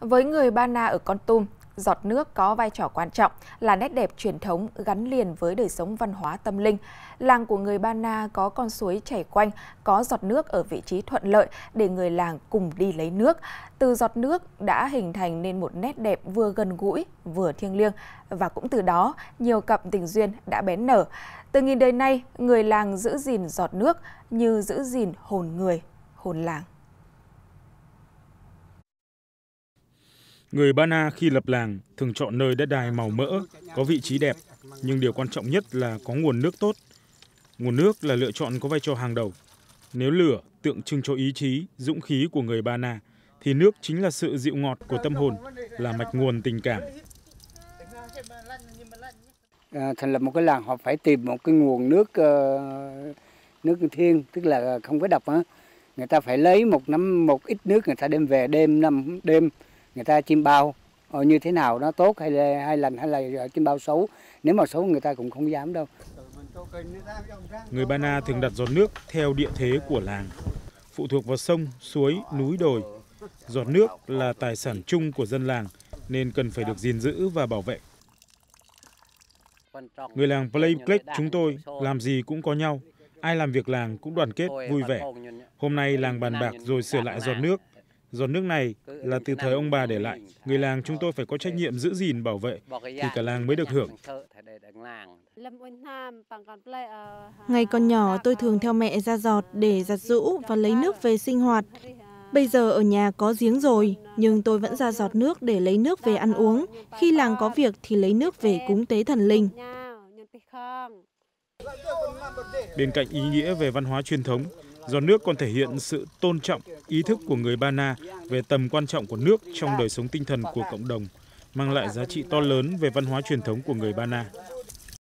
Với người Ba Na ở Con Tum, giọt nước có vai trò quan trọng là nét đẹp truyền thống gắn liền với đời sống văn hóa tâm linh. Làng của người Ba Na có con suối chảy quanh, có giọt nước ở vị trí thuận lợi để người làng cùng đi lấy nước. Từ giọt nước đã hình thành nên một nét đẹp vừa gần gũi, vừa thiêng liêng và cũng từ đó nhiều cặp tình duyên đã bén nở. Từ nghìn đời nay, người làng giữ gìn giọt nước như giữ gìn hồn người, hồn làng. Người Ba Na khi lập làng thường chọn nơi đất đai màu mỡ, có vị trí đẹp, nhưng điều quan trọng nhất là có nguồn nước tốt. Nguồn nước là lựa chọn có vai trò hàng đầu. Nếu lửa tượng trưng cho ý chí, dũng khí của người Ba Na, thì nước chính là sự dịu ngọt của tâm hồn, là mạch nguồn tình cảm. À, thành lập một cái làng họ phải tìm một cái nguồn nước uh, nước thiên, tức là không có độc á. Người ta phải lấy một nắm một ít nước người ta đem về đêm năm đêm người ta chim bao ờ, như thế nào, nó tốt hay là, hay lành hay là chim bao xấu? Nếu mà xấu, người ta cũng không dám đâu. Người Ba Na thường đặt giọt nước theo địa thế của làng. Phụ thuộc vào sông, suối, núi đồi. Giọt nước là tài sản chung của dân làng, nên cần phải được gìn giữ và bảo vệ. Người làng Playplek chúng tôi làm gì cũng có nhau. Ai làm việc làng cũng đoàn kết, vui vẻ. Hôm nay làng bàn bạc rồi sửa lại giọt nước. Giọt nước này là từ thời ông bà để lại. Người làng chúng tôi phải có trách nhiệm giữ gìn bảo vệ thì cả làng mới được hưởng. Ngày còn nhỏ tôi thường theo mẹ ra giọt để giặt rũ và lấy nước về sinh hoạt. Bây giờ ở nhà có giếng rồi, nhưng tôi vẫn ra giọt nước để lấy nước về ăn uống. Khi làng có việc thì lấy nước về cúng tế thần linh. Bên cạnh ý nghĩa về văn hóa truyền thống, Giọt nước còn thể hiện sự tôn trọng, ý thức của người Ba Na về tầm quan trọng của nước trong đời sống tinh thần của cộng đồng, mang lại giá trị to lớn về văn hóa truyền thống của người Ba Na.